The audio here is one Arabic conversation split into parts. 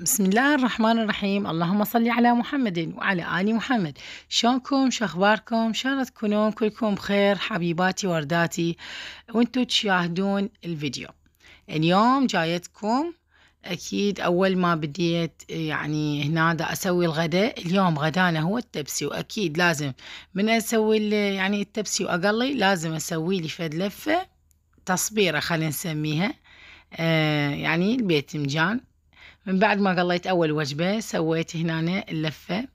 بسم الله الرحمن الرحيم. اللهم صل على محمد وعلى آل محمد. شلونكم؟ شو أخباركم؟ شلون تكونون كلكم بخير حبيباتي ورداتي. وأنتم تشاهدون الفيديو. اليوم جايتكم. أكيد أول ما بديت يعني هنا دا أسوي الغداء. اليوم غدانا هو التبسي وأكيد لازم من أسوي يعني التبسي وأقلي لازم أسوي لي فد لفة تصبيرة خلينا نسميها. آه يعني البيتنجان من بعد ما قليت أول وجبة سويت هنا اللفة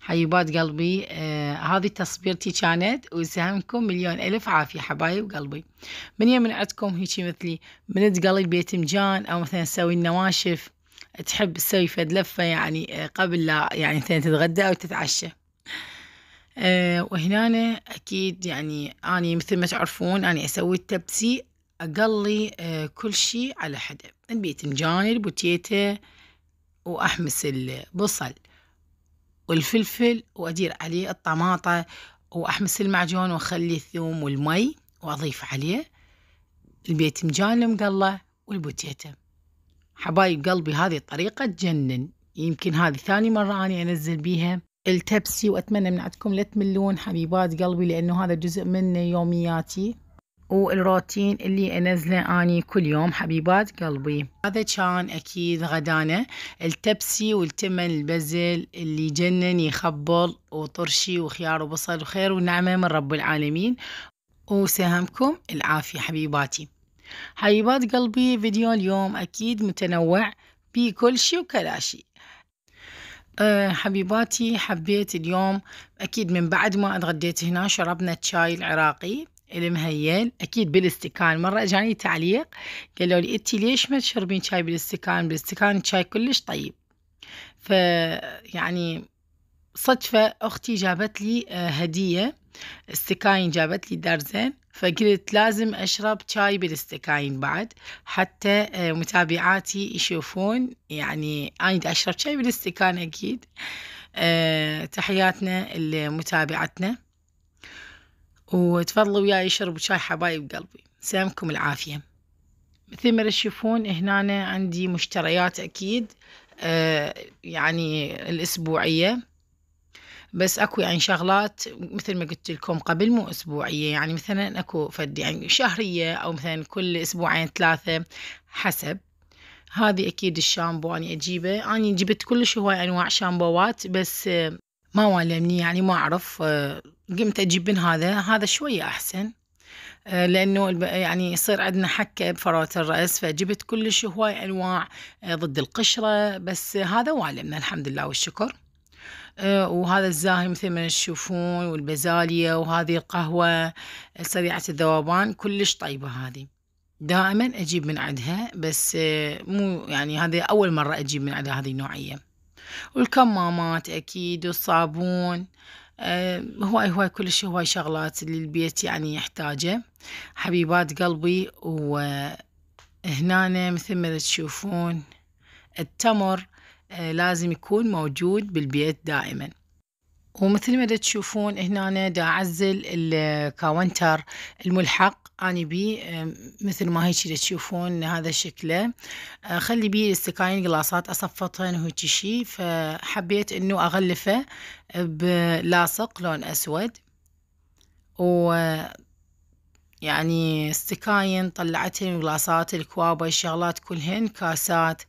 حبيبات قلبي آه هذه تصبيرتي كانت وسهمكم مليون ألف عافية حبايب قلبي من يوم عندكم هيجي مثلي من تقلي بيتنجان أو مثلا تسوي النواشف تحب تسوي فد لفة يعني آه قبل لا يعني مثلا تتغدى أو تتعشى. أه وهنا أكيد يعني أني مثل ما تعرفون أني أسوي التبسي أقلي أه كل شي على حدة. الباذنجان البوتيتا وأحمس البصل والفلفل وأدير عليه الطماطة وأحمس المعجون وأخلي الثوم والمي وأضيف عليه. الباذنجان المقلى والبوتيتا. حبايب قلبي هذه الطريقة تجنن. يمكن هذه ثاني مرة أني أنزل بيها التبسي وأتمنى من عندكم لا تملون حبيبات قلبي لأنه هذا جزء من يومياتي. والروتين اللي انزله اني كل يوم حبيبات قلبي. هذا كان أكيد غدانا. التبسي والتمن البزل اللي جنن يخبل وطرشي وخيار وبصل وخير ونعمة من رب العالمين. وسهمكم العافية حبيباتي. حبيبات قلبي فيديو اليوم أكيد متنوع بكل شي وكلا شي أه حبيباتي حبيت اليوم أكيد من بعد ما اتغديت هنا شربنا الشاي العراقي. المهيل أكيد بالاستكان مرة أجاني تعليق قالوا لي انتي ليش ما تشربين شاي بالاستكان؟ بالاستكان الشاي كلش طيب. ف يعني صدفة أختي جابت لي هدية. استكاين جابت لي درزن فقلت لازم أشرب شاي بالاستكاين بعد حتى متابعاتي يشوفون. يعني أنا أشرب شاي بالاستكان أكيد. تحياتنا لمتابعتنا. وتفضلوا وياي اشربوا شاي حبايب قلبي. سلامكم العافية. مثل ما تشوفون هنا عندي مشتريات أكيد آه يعني الأسبوعية. بس أكو يعني شغلات مثل ما قلت لكم قبل مو أسبوعية. يعني مثلا أكو فد يعني شهرية أو مثلا كل أسبوعين ثلاثة حسب. هذه أكيد الشامبو أني أجيبه. أني جبت كلش هواي أنواع شامبوات بس ما والمني يعني ما أعرف قمت أجيب من هذا هذا شوية أحسن لأنه يعني يصير عندنا حكه بفروه الرأس فجبت كلش هواي أنواع ضد القشرة بس هذا والمنا الحمد لله والشكر وهذا الزاهي مثل ما تشوفون والبزالية وهذه القهوة سريعة الذوبان كلش طيبة هذه. دائما أجيب من عندها بس مو يعني هذه أول مرة أجيب من عندها هذه النوعية. والكمامات أكيد والصابون أه هواي هواي كلش هواي شغلات اللي البيت يعني يحتاجه. حبيبات قلبي وهنا مثل ما تشوفون التمر أه لازم يكون موجود بالبيت دائما. ومثل ما تشوفون هنا دا أعزل ال counter الملحق. أنا بي مثل ما هيك تشوفون هذا شكله. خلي بيه الاستكاين قلاصات أصفطهن وهيك شي. فحبيت إنه أغلفه بلاصق لون أسود. و يعني استكاين طلعتهن قلاصات الكوابة الشغلات كلهن كاسات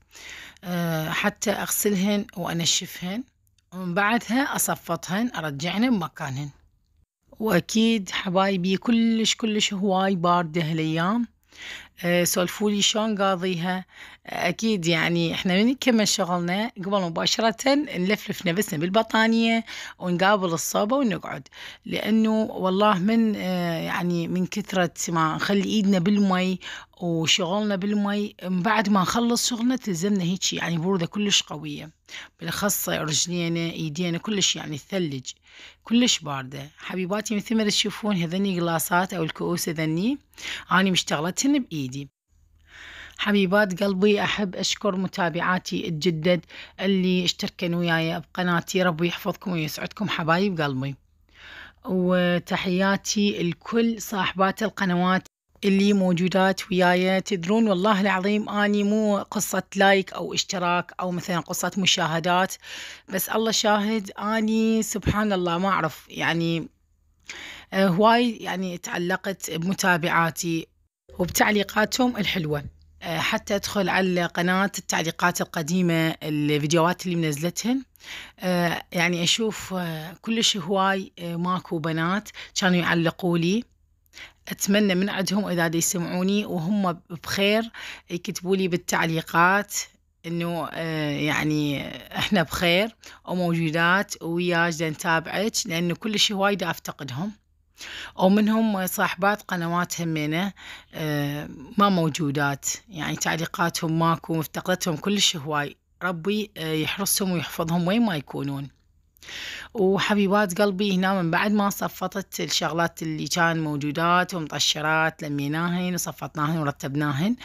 حتى أغسلهن وأنشفهن. ومن بعدها أصفطهن أرجعهن بمكانهن. وأكيد حبايبي كلش كلش هواي باردة هالأيام. أه سولفولي شلون قاضيها؟ أكيد يعني إحنا من نكمل شغلنا قبل مباشرة نلفلف نفسنا بالبطانية ونقابل الصوبة ونقعد. لأنه والله من أه يعني من كثرة ما نخلي إيدنا بالمي وشغلنا بالمي بعد ما نخلص شغلنا تلزمنا هيك يعني برودة كلش قوية. بالأخص رجلينا إيدينا كلش يعني الثلج كلش باردة. حبيباتي مثل ما تشوفون هذني قلاصات أو الكؤوس هذني أنا مشتغلتهن بإيدي حبيبات قلبي أحب أشكر متابعاتي الجدد اللي اشتركن وياي بقناتي. ربي يحفظكم ويسعدكم حبايب قلبي. وتحياتي لكل صاحبات القنوات اللي موجودات وياي. تدرون والله العظيم أني مو قصة لايك أو اشتراك أو مثلا قصة مشاهدات. بس الله شاهد أني سبحان الله ما أعرف يعني آه، هواي يعني تعلقت بمتابعاتي وبتعليقاتهم الحلوة. آه، حتى ادخل على قناة التعليقات القديمة الفيديوهات اللي منزلتهن آه، يعني أشوف كلش هواي ماكو بنات كانوا يعلقوا لي. أتمنى من عندهم إذا دي يسمعوني وهم بخير يكتبوا لي بالتعليقات إنه يعني إحنا بخير وموجودات وياك نتابعك لأنه كلش هواي أفتقدهم. ومنهم صاحبات قنوات همينة آه، ما موجودات. يعني تعليقاتهم ماكو مفتقدتهم كلش هواي. ربي آه، يحرسهم ويحفظهم وين ما يكونون. وحبيبات قلبي هنا من بعد ما صفطت الشغلات اللي كان موجودات ومطشرات لميناهن وصفطناهن ورتبناهن.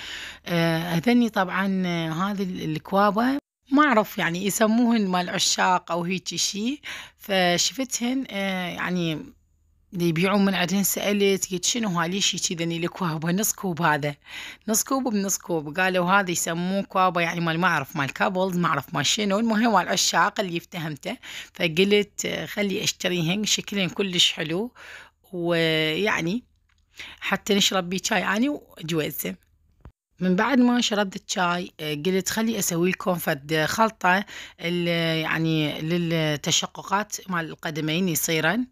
آه هذني طبعا هذه الكوابة ما أعرف يعني يسموهن مال عشاق أو هيك شيء فشفتهن يعني يبيعون من عندهن سألت قلت شنو هاي ليش كذا؟ الكوابا نص كوب هذا. نص كوب بنص كوب قالوا هذا يسموه كوابا يعني مال ما أعرف مال couples ما أعرف مال شنو. المهم مال عشاق اللي افتهمته. فقلت خلي اشتريهن شكلهن كلش حلو. ويعني حتى نشرب بيه شاي اني وجوزي. من بعد ما شربت الشاي آه، قلت خلي أسوي لكم فد خلطة يعني للتشققات مال القدمين يصيرن.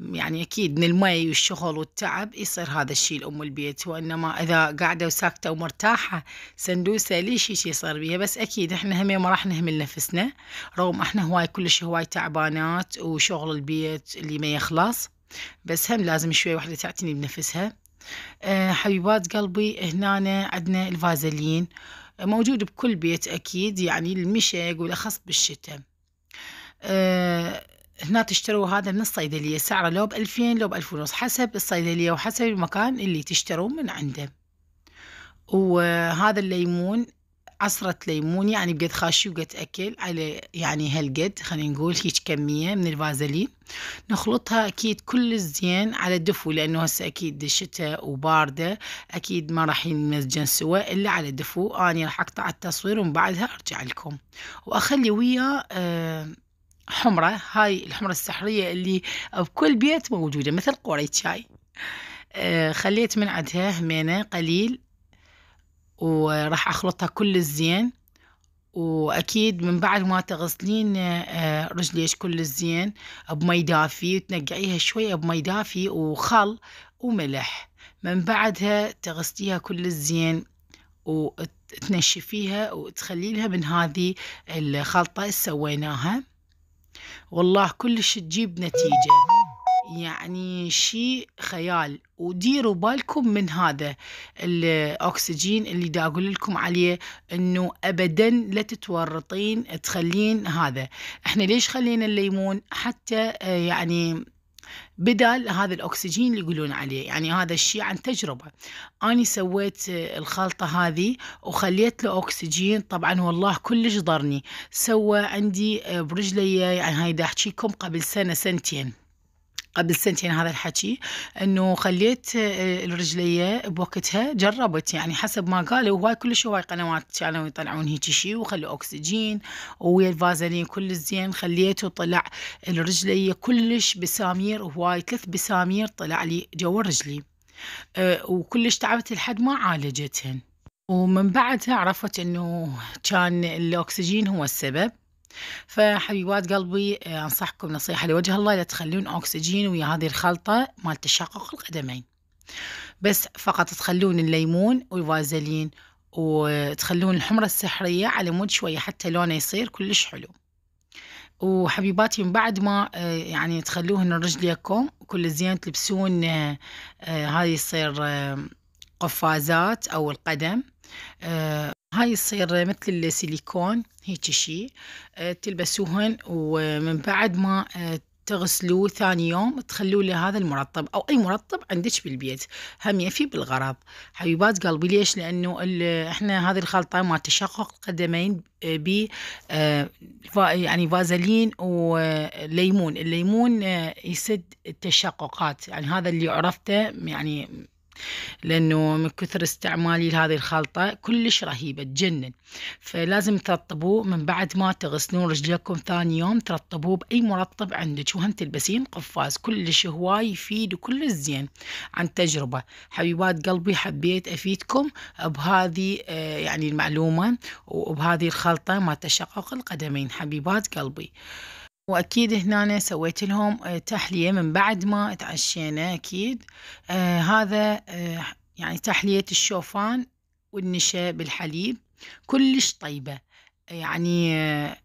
يعني أكيد من المي والشغل والتعب يصير هذا الشيء لأم البيت وإنما إذا قاعدة وساكتة ومرتاحة سندوسة ليش شيء يصير بيها. بس أكيد إحنا هم ما راح نهمل نفسنا رغم إحنا هواي كلش هواي تعبانات وشغل البيت اللي ما يخلص. بس هم لازم شوي وحدة تعتني بنفسها. حبيبات قلبي هنا عندنا الفازلين. موجود بكل بيت أكيد يعني المشق والأخص بالشتاء. أه هنا تشتروا هذا من الصيدلية. سعره لو بألفين لو بألف ونص حسب الصيدلية وحسب المكان اللي تشترون من عنده. وهذا الليمون عصرة ليمون يعني بقد خاشي وقد أكل. على يعني هالقد خلينا نقول هيك كمية من الفازلين. نخلطها أكيد كل زين على دفو لأنه هسه أكيد شتاء وباردة. أكيد ما راح ينمزجن سوا إلا على دفو. أنا راح أقطع التصوير ومن بعدها أرجع لكم. وأخلي وياه آه حمرة. هاي الحمرة السحرية اللي بكل بيت موجودة مثل قوري شاي آه خليت من عندها همينة قليل. وراح أخلطها كل الزين. وأكيد من بعد ما تغسلين آه، رجليش كل الزين بمي دافي وتنقعيها شوية بمي دافي وخل وملح. من بعدها تغسليها كل الزين وتنشفيها وتخلي لها من هذه الخلطة اللي سويناها. والله كلش تجيب نتيجة. يعني شيء خيال وديروا بالكم من هذا الأكسجين اللي دا أقول لكم عليه إنه ابدا لا تتورطين تخلين هذا. إحنا ليش خلينا الليمون؟ حتى آه، يعني بدل هذا الأكسجين اللي يقولون عليه يعني هذا الشيء عن تجربة. أني سويت آه، الخلطة هذه وخليت له أكسجين طبعا والله كلش ضرني. سوى عندي آه، برجلي يعني هاي أحكيكم قبل سنة سنتين. قبل سنتين هذا الحكي إنه خليت آه، الرجلية بوقتها جربت يعني حسب ما قالوا وهاي كلش هواي قنوات كانوا يطلعون هيك شيء وخلوا أكسجين ويا الفازلين كل زين خليته طلع الرجلية كلش بسامير هواي ثلاث بسامير طلع لي جوا رجلي. أه وكلش تعبت لحد ما عالجتهن. ومن بعدها عرفت إنه كان الأكسجين هو السبب. فحبيبات قلبي آه، أنصحكم نصيحة لوجه الله لا تخلون أكسجين ويا هذه الخلطة مال تشقق القدمين. بس فقط تخلون الليمون والفازلين وتخلون الحمرة السحرية على مود شوية حتى لونه يصير كلش حلو. وحبيباتي من بعد ما آه، يعني تخلوهن رجليكم كل زين تلبسون آه، هاي يصير قفازات أو القدم هاي يصير مثل السيليكون هيك شي. آه، تلبسوهن ومن بعد ما آه، تغسلوه ثاني يوم تخلوه لهذا المرطب أو أي مرطب عندك بالبيت. هم يفي بالغرض. حبيبات قلبي ليش؟ لأنه إحنا هذه الخلطة ما تشقق القدمين آه، ب يعني فازلين وليمون. الليمون يسد التشققات. يعني هذا اللي عرفته يعني لأنه من كثر استعمالي لهذه الخلطة كلش رهيبة تجنن. فلازم ترطبوه من بعد ما تغسلون رجلكم ثاني يوم ترطبوه بأي مرطب عندك. وهم تلبسين قفاز كلش هواي يفيد وكلش زين عن تجربة. حبيبات قلبي حبيت أفيدكم بهذه آه، يعني المعلومة وبهذه الخلطة ما تشقق القدمين. حبيبات قلبي. وأكيد هنا سويت لهم آه، تحلية من بعد ما تعشينا أكيد. آه هذا آه يعني تحلية الشوفان والنشا بالحليب كلش طيبة. يعني آه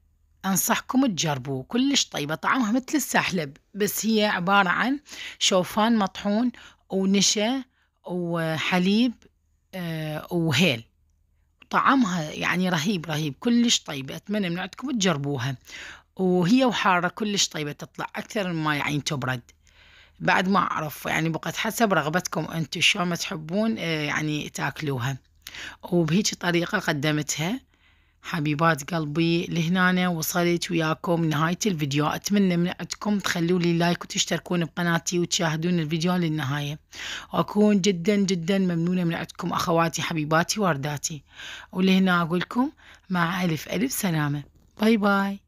أنصحكم تجربوه كلش طيبة طعمها مثل السحلب بس هي عبارة عن شوفان مطحون ونشا وحليب آه وهيل. طعمها يعني رهيب رهيب كلش طيبة أتمنى من عندكم تجربوها. وهي وحارة كلش طيبة تطلع أكثر مما يعني تبرد. بعد ما أعرف يعني بقت حسب رغبتكم أنتم شلون ما تحبون آه، يعني تاكلوها. وبهيك طريقة قدمتها حبيبات قلبي لهنا وصلت وياكم نهاية الفيديو. أتمنى من عندكم تخلوا لي لايك وتشتركون بقناتي وتشاهدون الفيديو للنهاية. وأكون جدا جدا ممنونة من عندكم أخواتي حبيباتي ورداتي ولهنا أقولكم مع ألف ألف سلامة. باي باي.